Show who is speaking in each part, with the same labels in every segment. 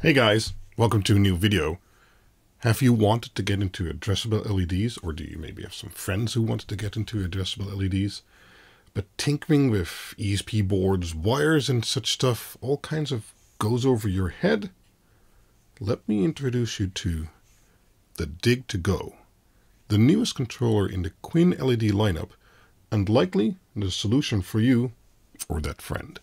Speaker 1: Hey guys, welcome to a new video. Have you wanted to get into addressable LEDs or do you maybe have some friends who wanted to get into addressable LEDs? But tinkering with ESP boards, wires and such stuff, all kinds of goes over your head? Let me introduce you to the Dig2Go, the newest controller in the QuinLED lineup and likely the solution for you or that friend.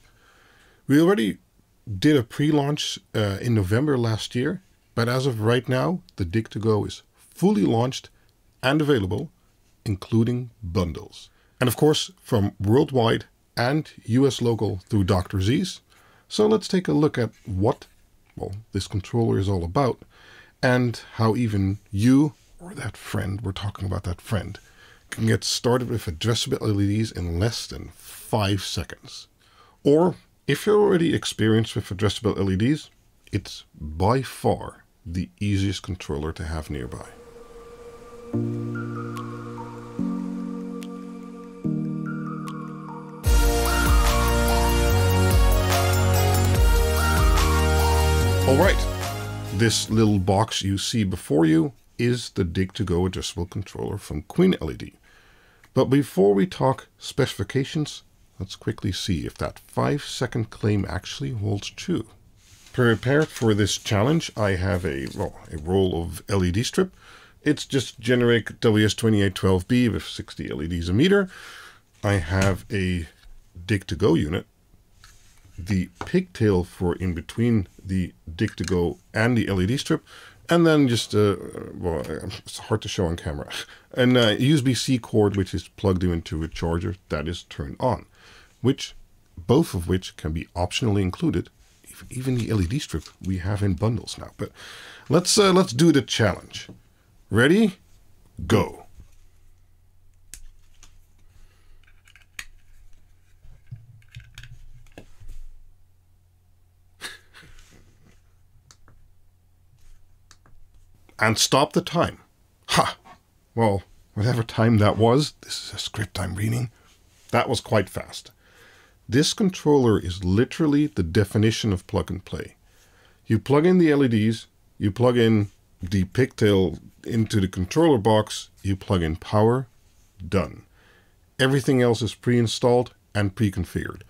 Speaker 1: We already did a pre-launch uh, in November last year, but as of right now, the Dig2Go is fully launched and available, including bundles. And of course, from worldwide and US local through Dr. Z's. So let's take a look at what, well, this controller is all about and how even you or that friend, we're talking about that friend, can get started with addressable LEDs in less than five seconds. Or if you're already experienced with addressable LEDs, it's by far the easiest controller to have nearby. Alright, this little box you see before you is the Dig2Go addressable controller from QuinLED. But before we talk specifications, let's quickly see if that 5 second claim actually holds true. Prepared for this challenge, I have a, well, a roll of LED strip. It's just generic WS2812B with 60 LEDs a meter. I have a dig2go unit the pigtail for in between the dig2go and the LED strip, and then just, uh, well, it's hard to show on camera, an uh, USB-C cord which is plugged into a charger that is turned on, which, both of which can be optionally included, even the LED strip we have in bundles now. But let's, uh, let's do the challenge. Ready? Go. and stop the time. Ha! Well, whatever time that was, this is a script I'm reading, that was quite fast. This controller is literally the definition of plug and play. You plug in the LEDs, you plug in the pigtail into the controller box, you plug in power, done. Everything else is pre-installed and pre-configured.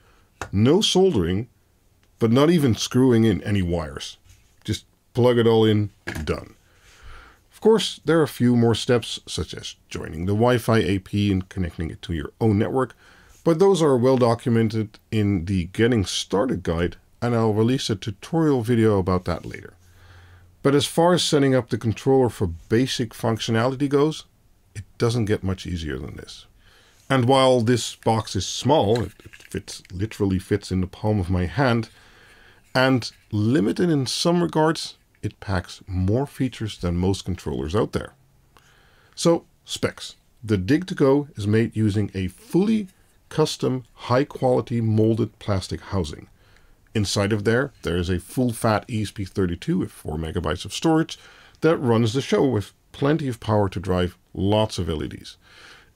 Speaker 1: No soldering, but not even screwing in any wires. Just plug it all in, done Of course, there are a few more steps, such as joining the Wi-Fi AP and connecting it to your own network, but those are well documented in the Getting Started guide, and I'll release a tutorial video about that later. But as far as setting up the controller for basic functionality goes, it doesn't get much easier than this. And while this box is small, it fits, literally fits in the palm of my hand, and limited in some regards, it packs more features than most controllers out there. So, specs. The Dig2Go is made using a fully custom, high-quality molded plastic housing. Inside of there, there is a full-fat ESP32 with 4 megabytes of storage that runs the show with plenty of power to drive lots of LEDs.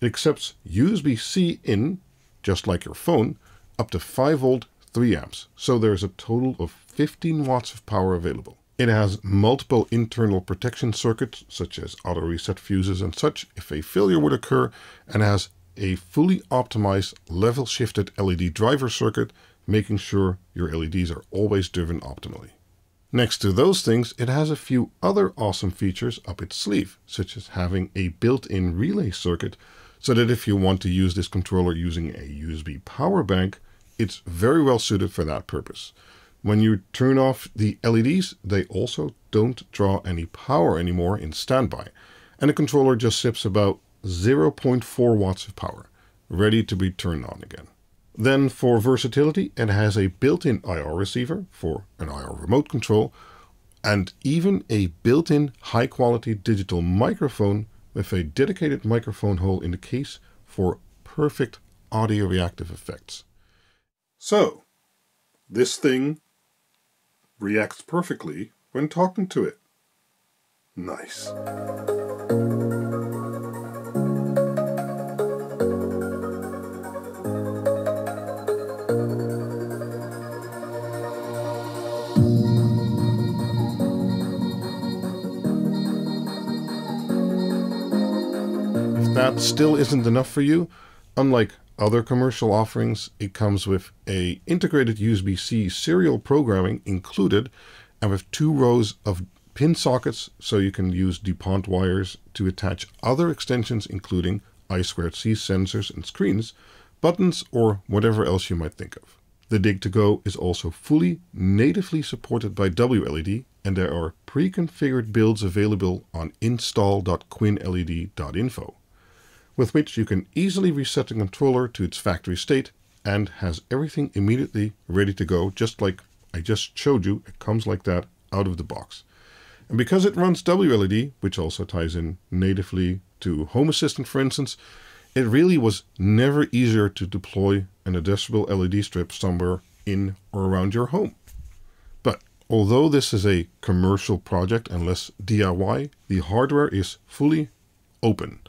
Speaker 1: It accepts USB-C in, just like your phone, up to 5 volt 3 amps, so there is a total of 15 watts of power available. It has multiple internal protection circuits, such as auto reset fuses and such, if a failure would occur, and has a fully optimized level shifted LED driver circuit, making sure your LEDs are always driven optimally. Next to those things, it has a few other awesome features up its sleeve, such as having a built-in relay circuit, so that if you want to use this controller using a USB power bank, it's very well suited for that purpose. When you turn off the LEDs, they also don't draw any power anymore in standby, and the controller just sips about 0.4 watts of power, ready to be turned on again. Then for versatility, it has a built-in IR receiver for an IR remote control, and even a built-in high-quality digital microphone with a dedicated microphone hole in the case for perfect audio reactive effects. So, this thing reacts perfectly when talking to it. Nice. Still isn't enough for you, unlike other commercial offerings, it comes with a integrated USB-C serial programming included and with two rows of pin sockets so you can use DuPont wires to attach other extensions including I2C sensors and screens, buttons or whatever else you might think of. The Dig2Go is also fully natively supported by WLED and there are pre-configured builds available on install.quinled.info with which you can easily reset the controller to its factory state and has everything immediately ready to go, just like I just showed you. It comes like that out of the box. And because it runs WLED, which also ties in natively to Home Assistant, for instance, it really was never easier to deploy an addressable LED strip somewhere in or around your home. But although this is a commercial project and less DIY, the hardware is fully open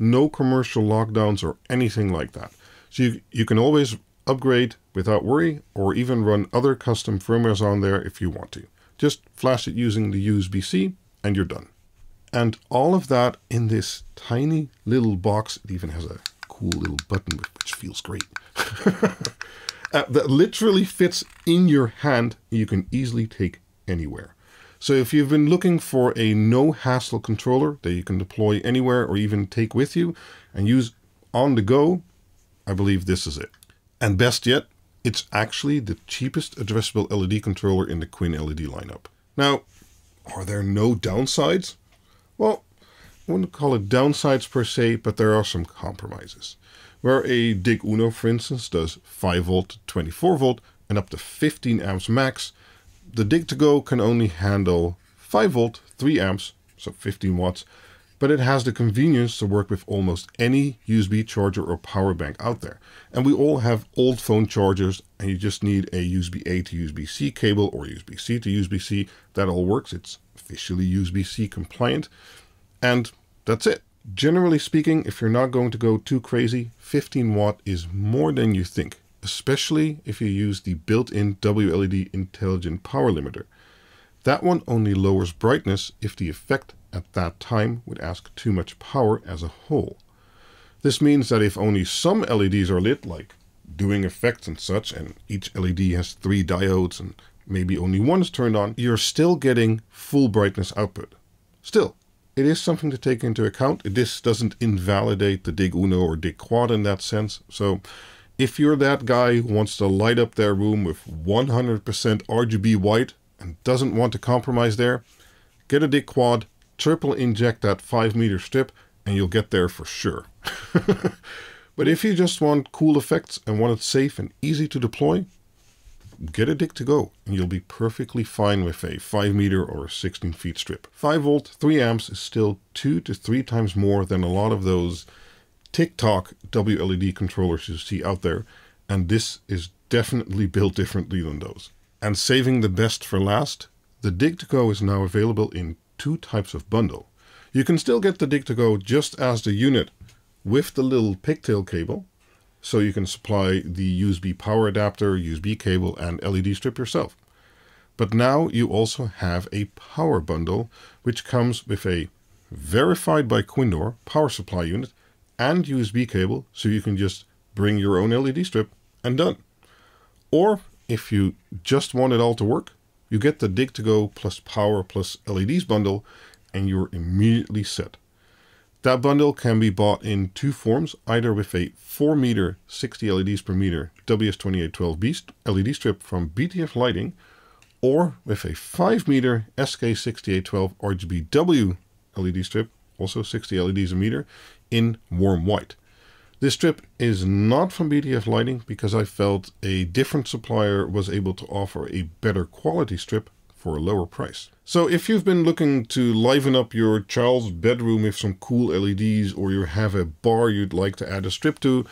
Speaker 1: no commercial lockdowns or anything like that. So you, you can always upgrade without worry or even run other custom firmwares on there if you want to. Just flash it using the USB-C and you're done. And all of that in this tiny little box. It even has a cool little button which feels great. uh, that literally fits in your hand. You can easily take anywhere. So if you've been looking for a no hassle controller that you can deploy anywhere or even take with you and use on the go, I believe this is it. And best yet, it's actually the cheapest addressable LED controller in the QuinLED lineup. Now, are there no downsides? Well, I wouldn't call it downsides per se, but there are some compromises. Where a Dig Uno, for instance, does 5 volt, 24 volt, and up to 15 amps max, the Dig2Go can only handle 5 volt, 3 amps, so 15 watts, but it has the convenience to work with almost any USB charger or power bank out there. And we all have old phone chargers and you just need a USB-A to USB-C cable or USB-C to USB-C. That all works. It's officially USB-C compliant. And that's it. Generally speaking, if you're not going to go too crazy, 15 watt is more than you think especially if you use the built-in WLED intelligent power limiter. That one only lowers brightness if the effect at that time would ask too much power as a whole. This means that if only some LEDs are lit, like doing effects and such, and each LED has three diodes and maybe only one is turned on, you're still getting full brightness output. Still, it is something to take into account. This doesn't invalidate the Dig Uno or Dig Quad in that sense, so if you're that guy who wants to light up their room with 100% RGB white and doesn't want to compromise there, get a Dig Quad, triple inject that 5 meter strip, and you'll get there for sure. but if you just want cool effects and want it safe and easy to deploy, get a Dig2Go, and you'll be perfectly fine with a 5 meter or 16 feet strip. 5 volt, 3 amps is still 2 to 3 times more than a lot of those TikTok WLED controllers you see out there, and this is definitely built differently than those. And saving the best for last, the Dig2Go is now available in two types of bundle. You can still get the Dig2Go just as the unit with the little pigtail cable, so you can supply the USB power adapter, USB cable, and LED strip yourself. But now you also have a power bundle, which comes with a verified by Quindor power supply unit and USB cable so you can just bring your own LED strip and done. Or if you just want it all to work, you get the Dig2Go plus power plus LEDs bundle and you're immediately set. That bundle can be bought in two forms, either with a 4 meter 60 LEDs per meter WS2812B LED strip from BTF Lighting or with a 5 meter SK6812 RGBW LED strip, also 60 LEDs a meter, in warm white. This strip is not from BTF Lighting because I felt a different supplier was able to offer a better quality strip for a lower price. So if you've been looking to liven up your child's bedroom with some cool LEDs or you have a bar you'd like to add a strip to,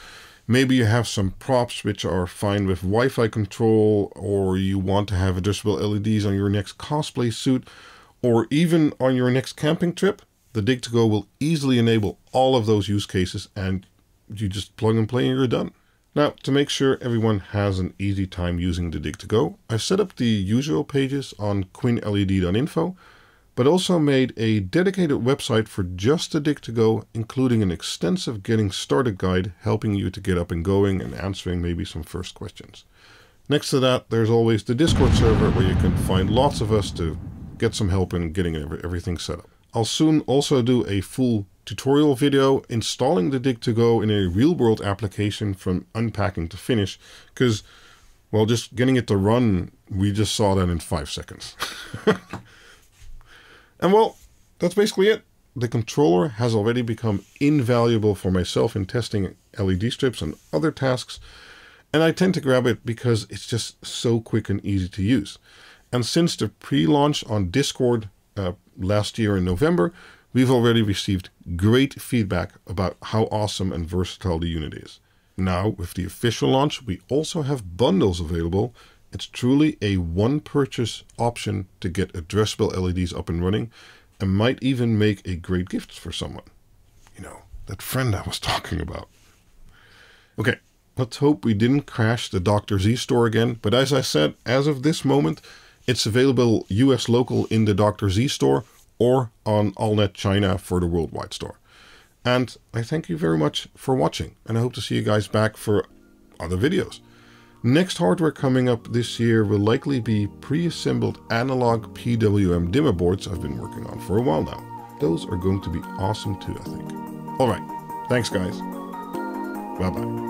Speaker 1: maybe you have some props which are fine with Wi-Fi control or you want to have addressable LEDs on your next cosplay suit or even on your next camping trip, the Dig2Go will easily enable all of those use cases and you just plug and play and you're done. Now, to make sure everyone has an easy time using the Dig2Go, I've set up the usual pages on quinled.info, but also made a dedicated website for just the Dig2Go, including an extensive getting started guide helping you to get up and going and answering maybe some first questions. Next to that, there's always the Discord server where you can find lots of us to get some help in getting everything set up. I'll soon also do a full tutorial video installing the Dig2Go in a real-world application from unpacking to finish, because, well, just getting it to run, we just saw that in five seconds. And well, that's basically it. The controller has already become invaluable for myself in testing LED strips and other tasks, and I tend to grab it because it's just so quick and easy to use. And since the pre-launch on Discord uh, last year in November, we've already received great feedback about how awesome and versatile the unit is. Now, with the official launch, we also have bundles available it's truly a one purchase option to get addressable LEDs up and running and might even make a great gift for someone. You know, that friend I was talking about. Okay, let's hope we didn't crash the Dr. Z store again, but as I said, as of this moment, it's available US local in the Dr. Z store or on AllNet China for the worldwide store. And I thank you very much for watching, and I hope to see you guys back for other videos. Next hardware coming up this year will likely be pre-assembled analog PWM dimmer boards I've been working on for a while now. Those are going to be awesome too, I think. Alright, thanks guys. Bye bye.